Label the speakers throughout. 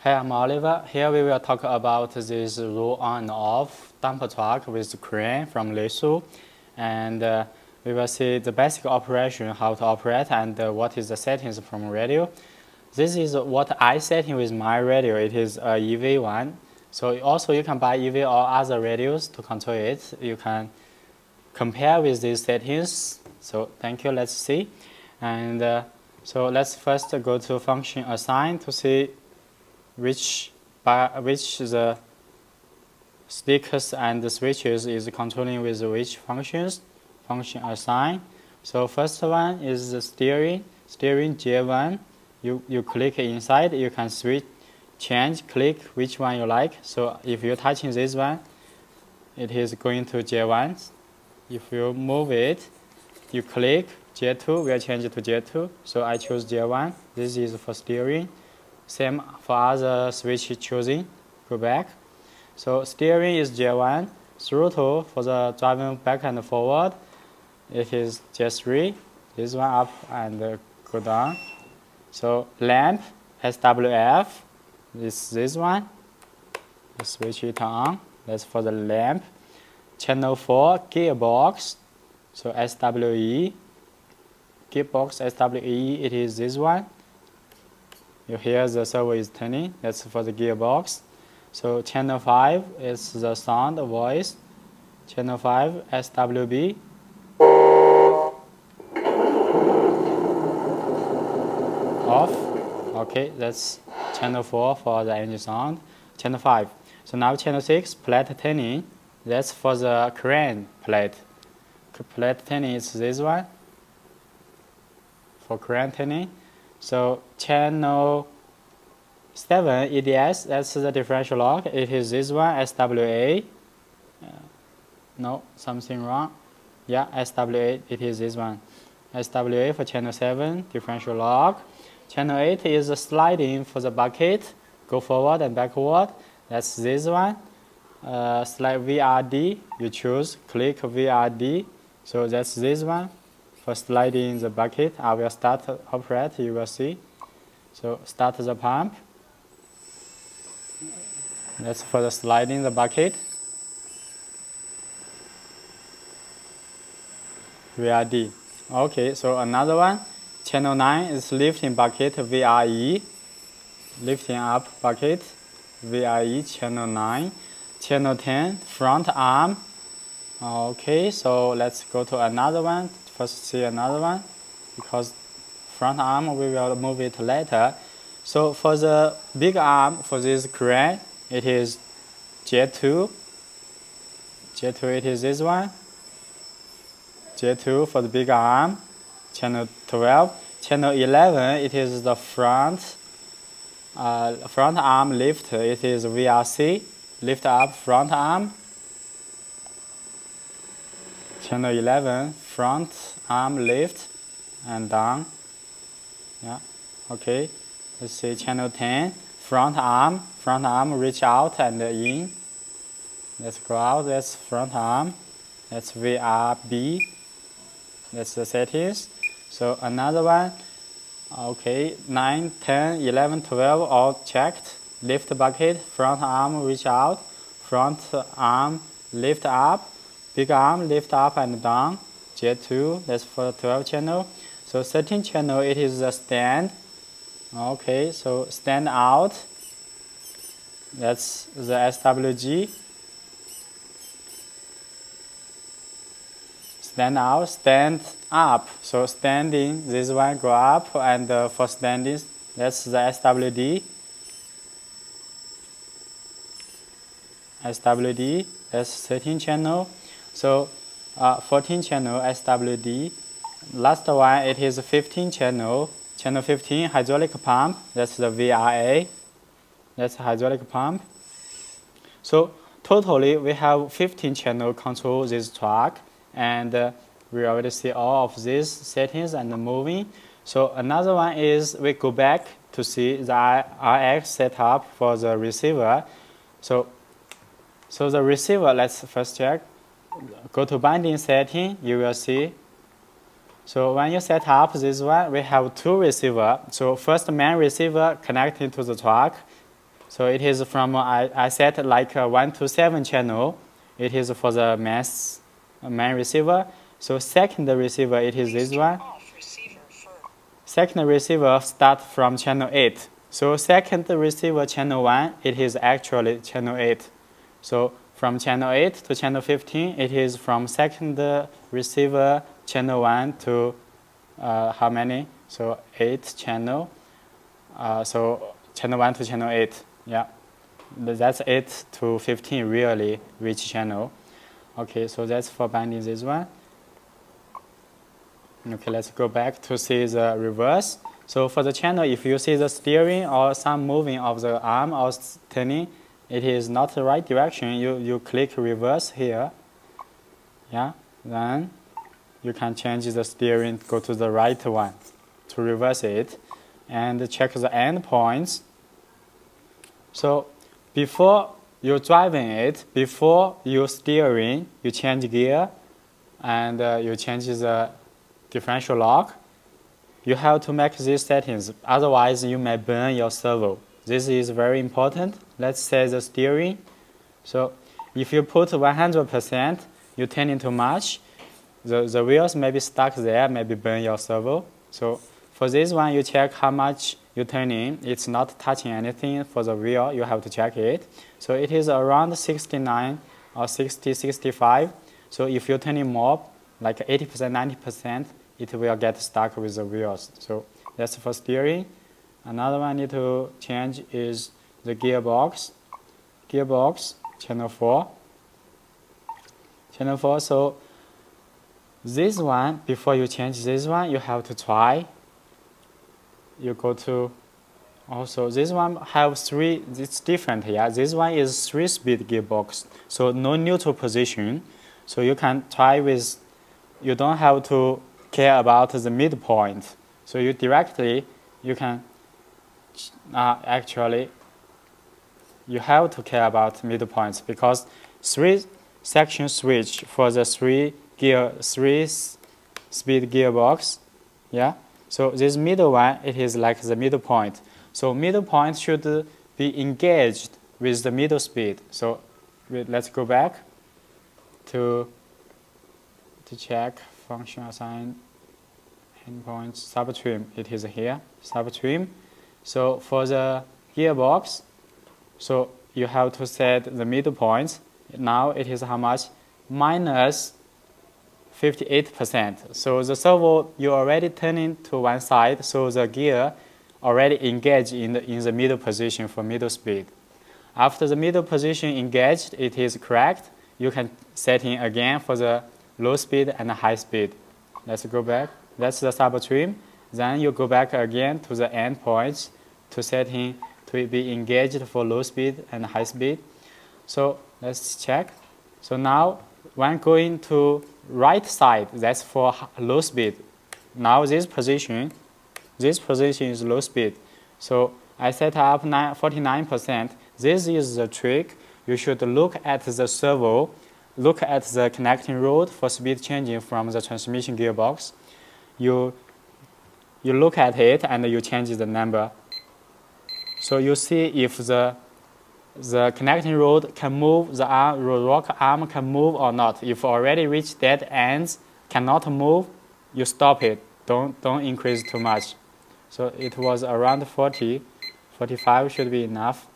Speaker 1: Hi, I'm Oliver. Here we will talk about this roll on and off dumper truck with crane from Lesu. And uh, we will see the basic operation, how to operate, and uh, what is the settings from radio. This is what I setting with my radio. It is a EV one. So also you can buy EV or other radios to control it. You can compare with these settings. So thank you, let's see. And uh, so let's first go to function assign to see which, by, which the stickers and the switches is controlling with which functions. Function assign. So first one is the steering, steering J1. You, you click inside, you can switch, change, click which one you like. So if you're touching this one, it is going to J1. If you move it, you click J2, we'll change it to J2. So I choose J1. This is for steering. Same for other uh, switch choosing. Go back. So steering is J1. Throttle for the driving back and forward. It is J3. This one up and uh, go down. So lamp, SWF, is this one. switch it on. That's for the lamp. Channel 4, gearbox. So SWE. Gearbox SWE, it is this one. You hear the servo is turning. That's for the gearbox. So channel 5 is the sound voice. Channel 5 SWB. Off. Okay, that's channel 4 for the engine sound. Channel 5. So now channel 6, plate turning. That's for the crane plate. Plate turning is this one for crane turning. So channel 7 EDS, that's the differential lock. It is this one, SWA. Uh, no, something wrong. Yeah, SWA, it is this one. SWA for channel 7, differential lock. Channel 8 is the sliding for the bucket, go forward and backward. That's this one. Uh, slide VRD, you choose, click VRD. So that's this one for sliding the bucket. I will start operate, you will see. So start the pump. That's for the sliding the bucket. VRD. Okay, so another one, channel 9 is lifting bucket VRE. Lifting up bucket VRE channel 9. Channel 10, front arm. Okay, so let's go to another one. First see another one because front arm we will move it later. So for the big arm for this crane, it is J2. J2 it is this one. J2 for the big arm. Channel 12. Channel 11 it is the front uh, front arm lift. It is VRC. Lift up front arm. Channel 11 front arm lift and down. Yeah. Okay. Let's see channel 10 front arm, front arm reach out and in. Let's go out, that's front arm. That's VRB. That's the settings. So another one, okay, 9, 10, 11, 12, all checked. Lift bucket, front arm reach out, front arm lift up, big arm lift up and down. J2, that's for 12 channel. So 13 channel, it is the stand. Okay, so stand out. That's the SWG. Stand out, stand up. So standing, this one go up, and uh, for standing, that's the SWD. SWD, that's 13 channel. So uh, 14 channel SWD. Last one, it is 15 channel Channel 15, hydraulic pump, that's the VRA. That's hydraulic pump. So totally we have 15 channel control this truck and uh, we already see all of these settings and moving. So another one is we go back to see the RX setup for the receiver. So, so the receiver, let's first check. Go to binding setting, you will see so when you set up this one, we have two receiver. So first main receiver connected to the truck, So it is from, I, I set like a 1 to 7 channel. It is for the mass, main receiver. So second receiver, it is this one. Second receiver start from channel 8. So second receiver channel 1, it is actually channel 8. So from channel 8 to channel 15, it is from second receiver channel 1 to uh, how many? So 8 channel. Uh, so channel 1 to channel 8. Yeah. That's 8 to 15 really which channel. Okay, so that's for binding this one. Okay, let's go back to see the reverse. So for the channel, if you see the steering or some moving of the arm or turning, it is not the right direction. You, you click reverse here. Yeah, then you can change the steering, go to the right one to reverse it and check the end points. So before you're driving it, before you're steering, you change gear and uh, you change the differential lock. You have to make these settings, otherwise you may burn your servo. This is very important. Let's say the steering. So if you put 100%, you turn it too much, the, the wheels may be stuck there, maybe burn your servo. So for this one, you check how much you turn in. It's not touching anything for the wheel. You have to check it. So it is around 69 or 60, 65. So if you turn in more, like 80%, 90%, it will get stuck with the wheels. So that's for steering. Another one I need to change is the gearbox. Gearbox, channel 4. Channel 4, so this one, before you change this one, you have to try you go to also this one have three it's different yeah this one is three speed gearbox so no neutral position so you can try with you don't have to care about the midpoint so you directly you can uh, actually you have to care about midpoints because three section switch for the three gear three speed gearbox yeah so this middle one, it is like the middle point. So middle point should be engaged with the middle speed. So let's go back to, to check function assign endpoint subtrim. It is here, subtrim. So for the gearbox, so you have to set the middle point. Now it is how much? Minus 58%. So the servo, you already turning to one side, so the gear already engaged in the, in the middle position for middle speed. After the middle position engaged, it is correct. You can set in again for the low speed and high speed. Let's go back. That's the subtrim. Then you go back again to the end points to set in to be engaged for low speed and high speed. So let's check. So now when going to right side, that's for low speed. Now this position, this position is low speed. So I set up 49%. This is the trick. You should look at the servo, look at the connecting rod for speed changing from the transmission gearbox. You, you look at it and you change the number. So you see if the the connecting rod can move, the arm, rock arm can move or not. If already reached dead ends, cannot move, you stop it. Don't, don't increase too much. So it was around 40, 45 should be enough,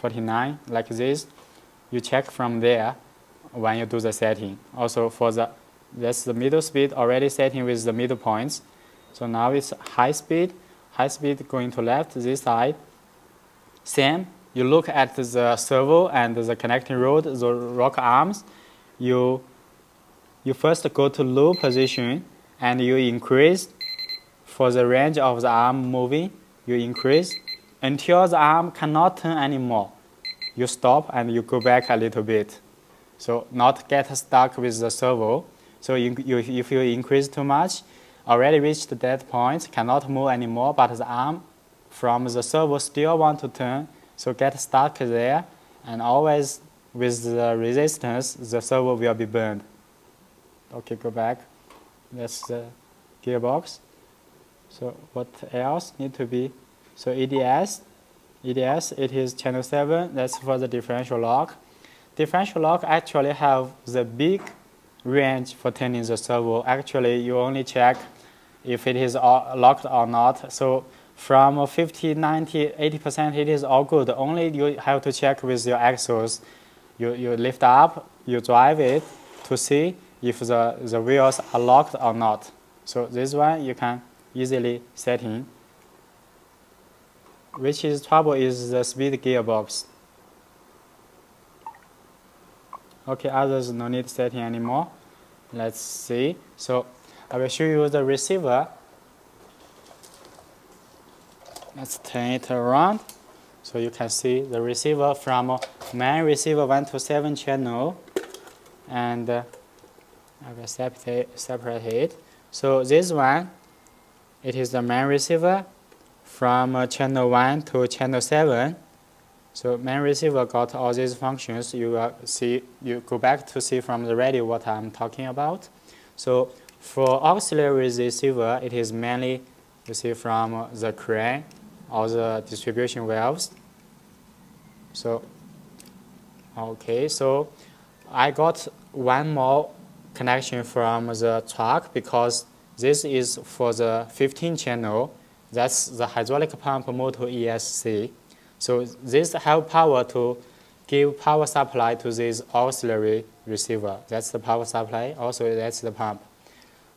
Speaker 1: 49 like this. You check from there when you do the setting. Also for the, that's the middle speed already setting with the middle points. So now it's high speed, high speed going to left this side. Same, you look at the uh, servo and the connecting rod, the rock arms, you, you first go to low position and you increase for the range of the arm moving, you increase until the arm cannot turn anymore. You stop and you go back a little bit. So not get stuck with the servo. So you, you, if you increase too much, already reached that point, cannot move anymore, but the arm from the servo still want to turn, so get stuck there, and always with the resistance, the servo will be burned. Okay, go back. That's the gearbox. So what else need to be? So EDS, EDS, it is channel 7, that's for the differential lock. Differential lock actually have the big range for turning the servo. Actually, you only check if it is locked or not. So from 50, 90, 80%, it is all good. Only you have to check with your axles. You, you lift up, you drive it to see if the, the wheels are locked or not. So this one you can easily set in. Which is trouble is the speed gearbox. Okay, others no need setting anymore. Let's see. So I will show you the receiver. Let's turn it around. So you can see the receiver from main receiver 1 to 7 channel. And uh, I will separate, it. So this one, it is the main receiver from uh, channel 1 to channel 7. So main receiver got all these functions. You uh, see, you go back to see from the radio what I'm talking about. So for auxiliary receiver, it is mainly you see from the crane or the distribution valves. So okay, so I got one more connection from the truck because this is for the 15 channel. That's the hydraulic pump motor ESC. So this have power to give power supply to this auxiliary receiver. That's the power supply. Also, that's the pump.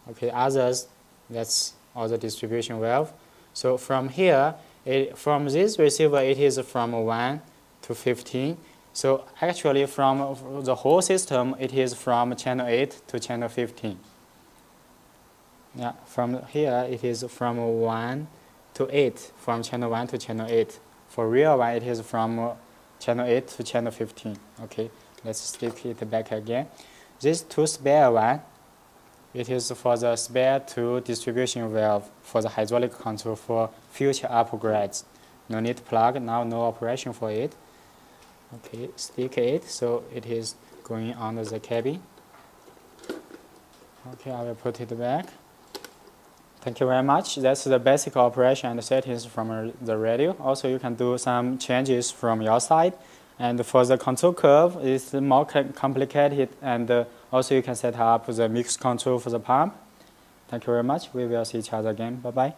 Speaker 1: Okay, others, that's all the distribution valve. So from here, it, from this receiver, it is from 1 to 15. So actually from the whole system, it is from channel 8 to channel 15. Yeah, from here, it is from 1 to 8, from channel 1 to channel 8. For real one, it is from channel 8 to channel 15. Okay, let's stick it back again. This two spare one, it is for the spare two distribution valve for the hydraulic control for future upgrades. No need plug, now no operation for it. Okay, stick it so it is going under the cabin. Okay, I will put it back. Thank you very much. That's the basic operation and settings from the radio. Also, you can do some changes from your side. And for the control curve, it's more complicated. And uh, also, you can set up the mix control for the pump. Thank you very much. We will see each other again. Bye-bye.